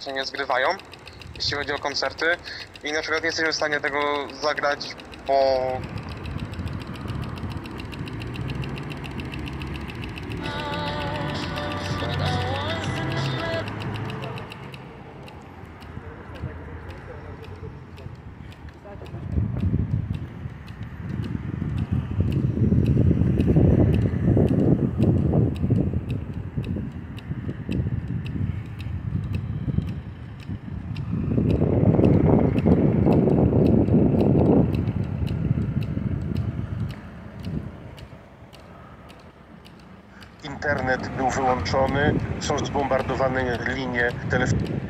właśnie nie zgrywają, jeśli chodzi o koncerty. I na przykład nie jesteśmy w stanie tego zagrać, bo Internet był wyłączony, są zbombardowane linie telefoniczne.